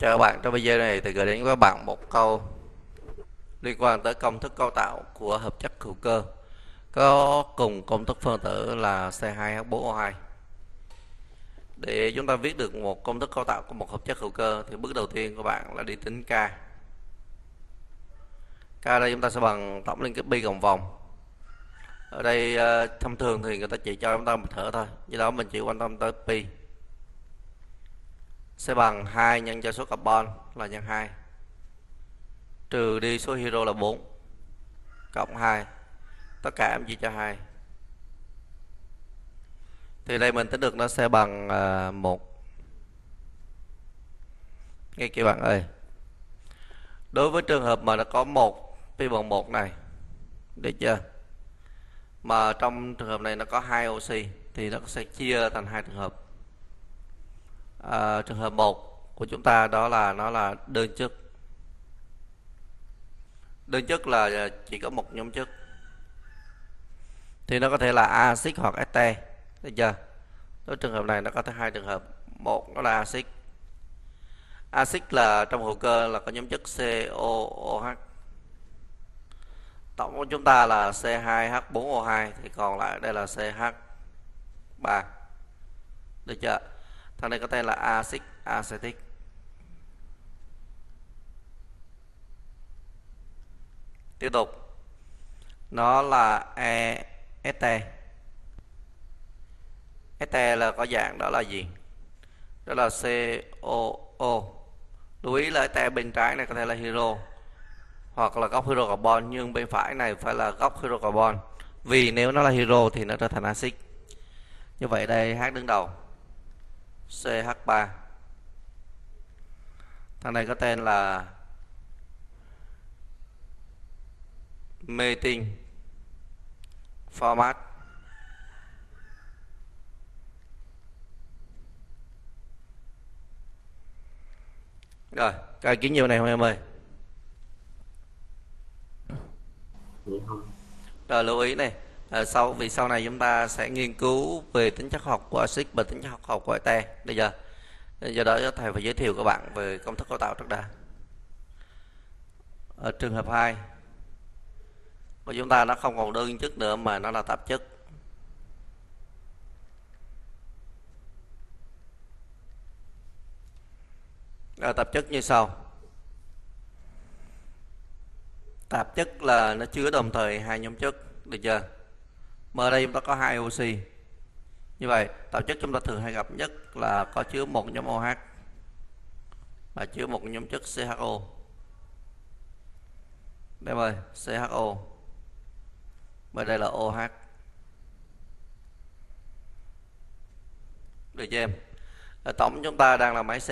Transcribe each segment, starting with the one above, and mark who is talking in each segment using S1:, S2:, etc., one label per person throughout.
S1: Chào các bạn, trong video này thì gửi đến các bạn một câu liên quan tới công thức cấu tạo của hợp chất hữu cơ. Có cùng công thức phân tử là C2H4O2 để chúng ta viết được một công thức cấu tạo của một hợp chất hữu cơ thì bước đầu tiên các bạn là đi tính K. K đây chúng ta sẽ bằng tổng liên kết bi cộng vòng. Ở đây ờ, thông thường thì người ta chỉ cho chúng ta một thở thôi do đó mình chỉ quan tâm tới pi sẽ bằng 2 nhân cho số carbon là nhân 2 trừ đi số hydro là 4 cộng 2 tất cả em chia cho 2 thì đây mình tính được nó sẽ bằng ờ, uh, 1 nghe kia bạn ơi. Đối với trường hợp mà nó có 1 pi bằng 1 này được chưa? Mà trong trường hợp này nó có hai oxy thì nó sẽ chia thành hai trường hợp à, trường hợp 1 của chúng ta đó là nó là đơn chức. Đơn chức là ờ, chỉ có một nhóm chức. Thì nó có thể là axit hoặc este được chưa? Đối trường hợp này nó có thể hai trường hợp. Một nó là axit. Axit là trong hữu cơ là có nhóm chất COOH tổng của chúng ta là C2H4O2 thì còn lại đây là CH3 được chưa? Thằng này có tên là axit acetic tiếp tục. Nó là EST este là có dạng đó là gì? Đó là COO lưu ý là este bên trái này có thể là hydro hoặc là góc hydrocarbon nhưng bên phải này phải là góc hydrocarbon vì nếu nó là hydro thì nó trở thành axit như vậy đây H đứng đầu. CH3 thằng này có tên là metin format. Rồi các kiến nhiều này không em ơi. Rồi lưu ý này à, sau vì sau này chúng ta sẽ nghiên cứu về tính chất học của axit và tính chất học của te bây giờ do đó thầy phải giới thiệu các bạn về công thức cấu tạo trước đã. Ở trường hợp 2 của chúng ta nó không còn đơn chất nữa mà nó là tạp chất. À, tạp chất như sau. Tạp chất là nó chứa đồng thời hai nhóm chất được chưa? Mà ở đây chúng ta có hai oxy như vậy, tạp chất chúng ta thường hay gặp nhất là có chứa một nhóm OH và chứa một nhóm chất CHO đây ơi CHO và đây là OH được chưa em? Ở tổng chúng ta đang là mấy C.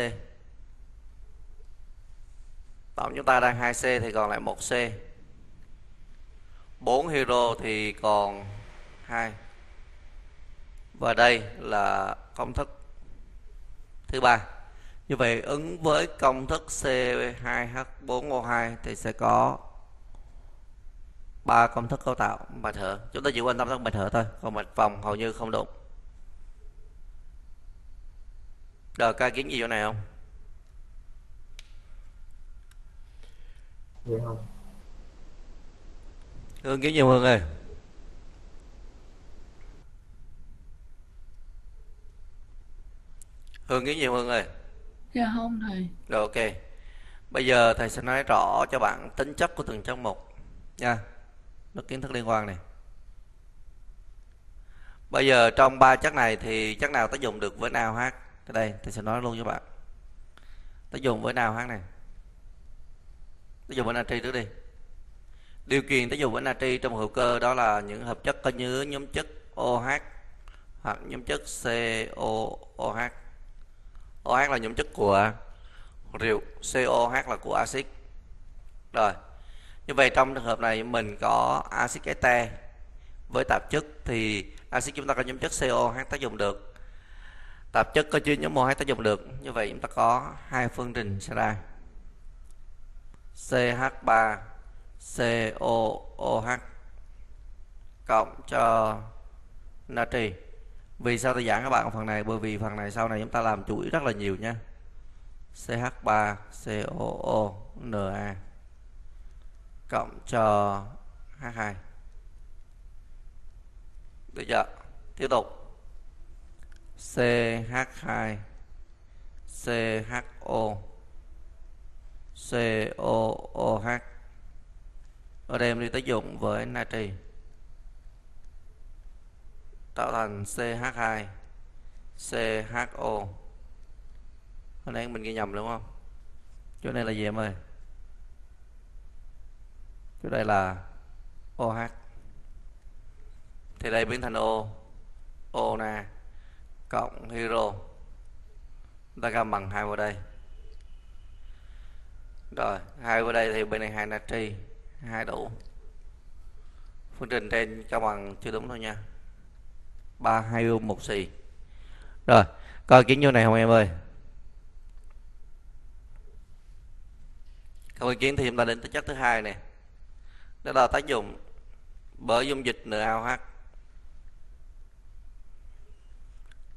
S1: Tổng chúng ta đang 2C thì còn lại 1C 4 hydro thì còn 2 và đây là công thức thứ ba. Như vậy ứng với công thức C2H4O2 thì sẽ có ba công thức cấu tạo mạch hở chúng ta chỉ quan tâm tới mạch hở thôi còn mạch vòng hầu như không đúng rồi ca kiến gì chỗ này không?
S2: Dạ không?
S1: Hương kiếm nhiều Hương ơi Hương kiếm nhiều Hương ơi.
S3: Dạ không thầy.
S1: Rồi ok. Bây giờ thầy sẽ nói rõ cho bạn tính chất của từng chất một Nha. Nó kiến thức liên quan này. Bây giờ trong ba chất này thì chất nào ta dùng được với nào hát? Tới đây thầy sẽ nói luôn cho bạn. Ta dùng với nào hát này. Ta dùng với natri trước đi. Điều kiện tới dùng với natri trong hữu cơ đó là những hợp chất có nhớ nhóm chất OH hoặc nhóm chất COOH OH là nhóm chất của rượu COH là của axit. Rồi, như vậy trong trường hợp này mình có axit este với tạp chất thì axit chúng ta có nhóm chất COH ta dùng được. Tạp chất có chứa nhóm OH ta dùng được, như vậy chúng ta có hai phương trình sẽ ra. CH3 COOH cộng cho natri vì sao tôi giảng các bạn phần này? Bởi vì phần này sau này chúng ta làm chuỗi rất là nhiều nha. CH3 COO Na cộng cho H2 được chưa? Tiếp tục. CH2 CHO COOH ở đây em đi tác dụng với natri tạo thành CH2 CHO hồi nãy mình ghi nhầm đúng không? Chỗ này là gì em ơi? Chỗ đây là OH thì đây biến thành O O na cộng hydro. Ta gom bằng hai vào đây. Rồi, hai vào đây thì bên này hai natri, hai đủ. Phương trình trên cho bằng chưa đúng thôi nha ba hai u một xì. Rồi coi kiến vô này không em ơi? Không ý kiến thì chúng ta đến tính chất thứ hai này đó là tác dụng bởi dung dịch NaOH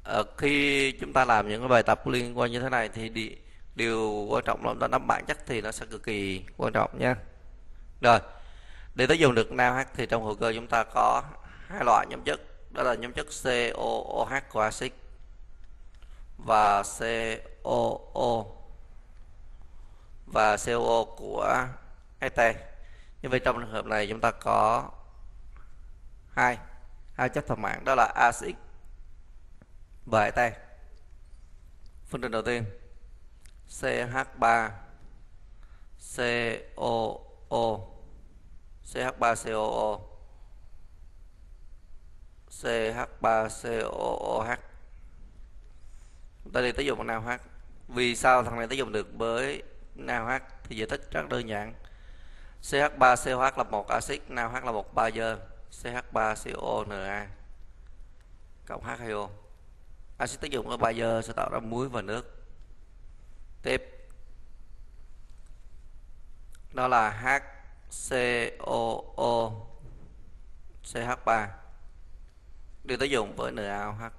S1: ờ, khi chúng ta làm những cái bài tập liên quan như thế này thì đi, điều quan trọng là chúng ta nắm bản chất thì nó sẽ cực kỳ quan trọng nha. Rồi để tới dùng được NaOH thì trong hữu cơ chúng ta có hai loại nhóm chất đó là nhóm chất COOH của axit và COO và CO của ET như vậy trong trường hợp này chúng ta có hai hai chất thập mạng đó là axit và ET phương trình đầu tiên CH3 COO CH3COO CH3COOH ta đi tới dùng bằng NaOH vì sao thằng này tới dùng được với NaOH thì giải thích rất đơn giản. CH3COH là một axit NaOH là một bazơ CH3CONa cộng H2O axit tác dụng ở bazơ sẽ tạo ra muối và nước. Tiếp. Đó là HCOO CH3 được tới dùng với NaOH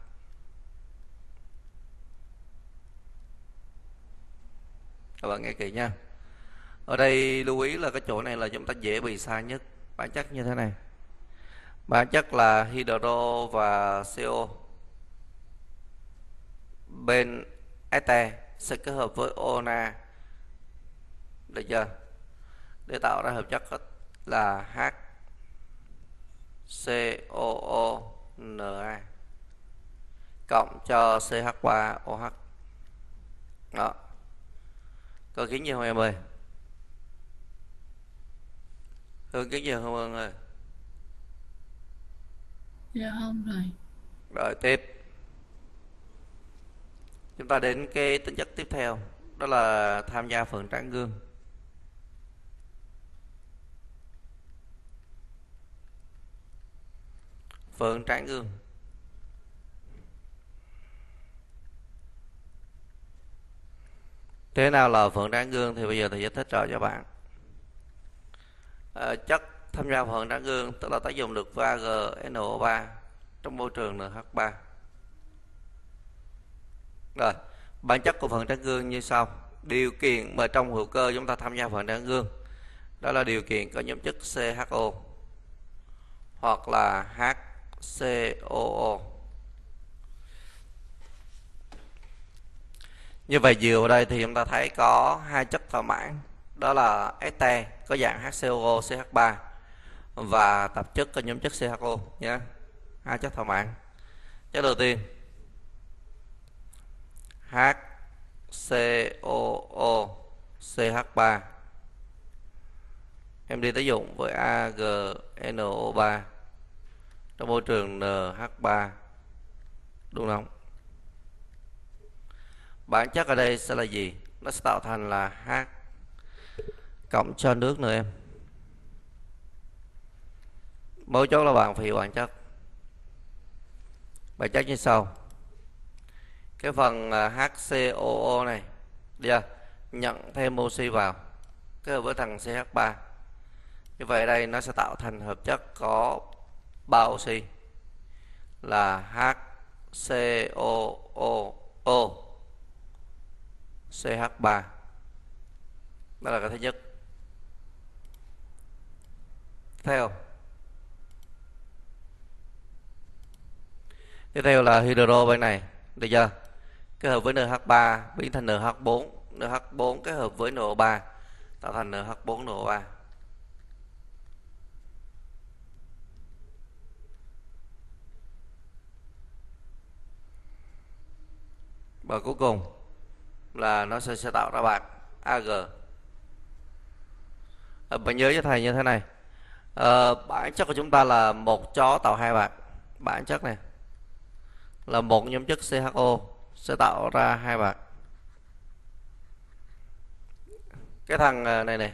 S1: các bạn nghe kỹ nha. Ở đây lưu ý là cái chỗ này là chúng ta dễ bị sai nhất. Bản chất như thế này. Bản chất là hydro và CO bên ete sẽ kết hợp với ona được chưa? Để tạo ra hợp chất là HCOO cộng cho CH3OH đó. Có kiến gì không em ơi. Hương kiến gì không Hương ơi.
S3: Dạ không thầy.
S1: Rồi tiếp. Chúng ta đến cái tính chất tiếp theo Đó là tham gia phần tráng gương. Phần tráng gương Thế nào là phượng đáng gương thì bây giờ thầy giải thích rõ cho bạn. À, Chất tham gia phượng đáng gương tức là tác dụng được VAGNO3 trong môi trường NH3 Rồi, bản chất của phượng đáng gương như sau. Điều kiện mà trong hữu cơ chúng ta tham gia phượng đáng gương Đó là điều kiện có nhóm chất CHO Hoặc là HCOO như vậy dừa ở đây thì chúng ta thấy có hai chất thỏa mãn. Đó là este có dạng HCO CH3 và tạp chất có nhóm chất CHO nhé. Hai chất thỏa mãn. Chất đầu tiên HCOO CH3 em đi tới dụng với AgNO3 trong môi trường NH3 đúng không? Bản chất ở đây sẽ là gì? Nó sẽ tạo thành là H cộng cho nước nữa em. Mấu chốt là bạn phải hiểu bản chất. Bản chất như sau. Cái phần à, HCOO này, đi nhận thêm oxy vào, kết hợp với thằng CH3 như vậy đây nó sẽ tạo thành hợp chất có ba oxy là HCOO CH3 đó là cái thứ nhất. Theo tiếp theo là hydro bên này. Được chưa? Kết hợp với NH3 biến thành NH4 NH4 kết hợp với NO3 tạo thành NH4 NO3 và cuối cùng là nó sẽ, sẽ tạo ra bạc AG à, ờ, bạn nhớ cho thầy như thế này. À, bản chất của chúng ta là một chó tạo hai bạc bản chất này là một nhóm chất CHO sẽ tạo ra hai bạc cái thằng ờ, này này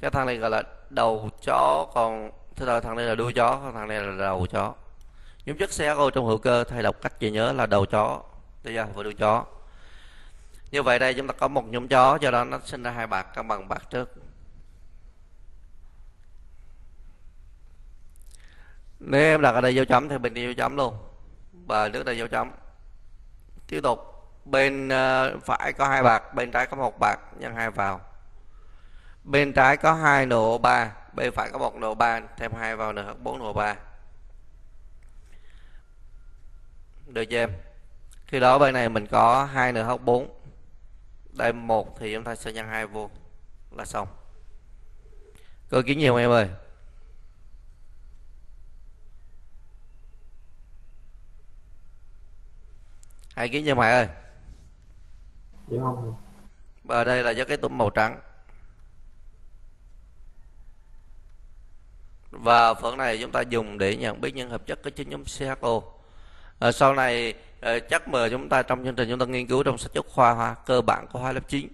S1: cái thằng này gọi là đầu chó còn thứ là thằng này là đuôi chó còn thằng này là đầu chó. Nhóm chất CHO trong hữu cơ thầy đọc cách ghi nhớ là đầu chó bây giờ và đuôi chó như vậy đây chúng ta có một nhóm chó, do đó nó sinh ra hai bạc cân bằng bạc trước. Nếu em đặt ở đây dấu chấm thì bên đi dấu chấm luôn. Và nước đây dấu chấm. Tiếp tục, bên ờ, phải có hai bạc, bên trái có một bạc, nhân hai vào. Bên trái có hai nổ ba, bên phải có một nổ ba, thêm hai vào nữa, bốn nổ ba. Được chưa em? Khi đó bên này mình có hai NH 4 đây một thì chúng ta sẽ nhân hai vô là xong. Cơ kiến nhiều em ơi? Hai kiến cho mày ơi.
S2: Dạ không.
S1: Và đây là dấu cái tủm màu trắng. Và phần này chúng ta dùng để nhận biết những hợp chất có chứa nhóm CHO à, sau này à, chắc mà chúng ta trong chương trình chúng ta nghiên cứu trong sách giáo khoa ha, cơ bản của hóa lớp 9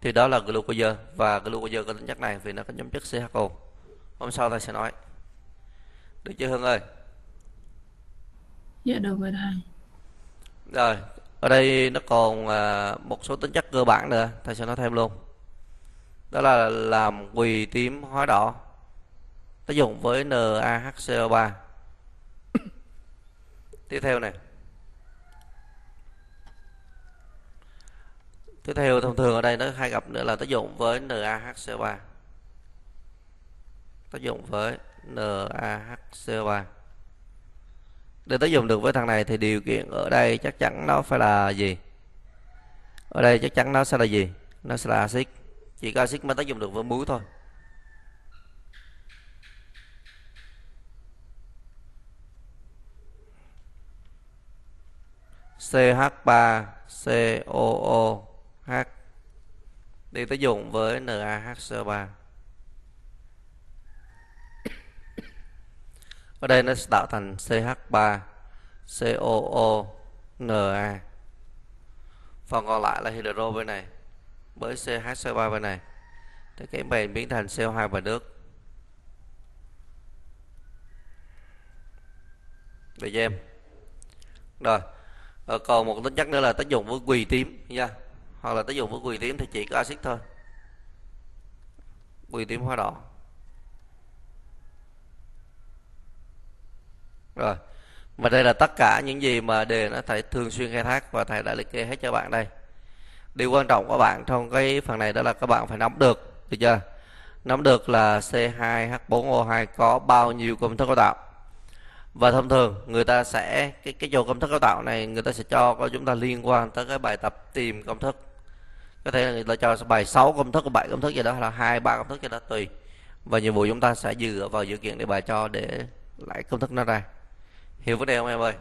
S1: thì đó là glucose và glucose có tính chất này vì nó có nhóm chất CHO hôm sau ta sẽ nói. Được chưa Hưng ơi?
S3: Dạ được rồi thầy.
S1: rồi ở đây nó còn à, một số tính chất cơ bản nữa thầy sẽ nói thêm luôn. Đó là làm quỳ tím hóa đỏ tác dụng với NaHCO3 tiếp theo này tiếp theo, thông thường ở đây nó hay gặp nữa là tác dụng với NaHCO3 tác dụng với NaHCO3 để tác dụng được với thằng này thì điều kiện ở đây chắc chắn nó phải là gì? Ở đây chắc chắn nó sẽ là gì? Nó sẽ là axit. Chỉ có axit mới tác dụng được với muối thôi. CH3COO H. Đi tác dụng với NaHCO3 ở đây nó sẽ tạo thành CH3 COONA phần còn lại là hydro bên này, với CHCO3 bên này. Thì cái bền biến thành CO2 và nước. Được chưa em? Rồi ờ, còn một tính chất nữa là tác dụng với quỳ tím, nha hoặc là tới dùng với quỳ tím thì chỉ có axit thôi. Quỳ tím hóa đỏ rồi. Và đây là tất cả những gì mà đề nó thầy thường xuyên khai thác và thầy đã liệt kê hết cho bạn đây. Điều quan trọng của bạn trong cái phần này đó là các bạn phải nắm được được chưa? Nắm được là C2H4O2 có bao nhiêu công thức cấu tạo. Và thông thường, người ta sẽ, cái cái vô công thức cấu tạo này người ta sẽ cho có chúng ta liên quan tới cái bài tập tìm công thức có thể là người ta cho bài 6 công thức bảy công thức gì đó hay là hai ba công thức gì đó tùy. Và nhiệm vụ chúng ta sẽ dựa vào dự kiện để bài cho để lại công thức nó ra. Hiểu vấn đề không em ơi?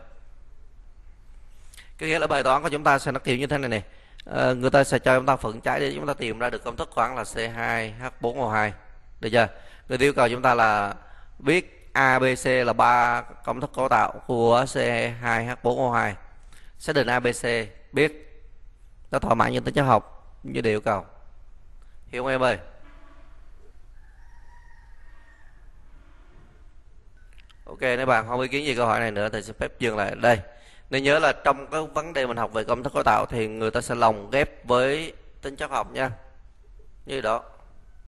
S1: Cái nghĩa là bài toán của chúng ta sẽ nó kiểu như thế này này à, ờ, người ta sẽ cho chúng ta phận trái để chúng ta tìm ra được công thức khoảng là C2H4O2 được chưa? Người yêu cầu chúng ta là biết ABC là ba công thức cấu tạo của C2H4O2 xác định ABC biết. Nó thỏa mãn những tính chất học như đề yêu cầu. Hiểu không em ơi? Ok, nếu bạn không ý kiến gì câu hỏi này nữa thì xin phép dừng lại đây. Nên nhớ là trong cái vấn đề mình học về công thức cấu tạo thì người ta sẽ lồng ghép với tính chất học nha. Như đó.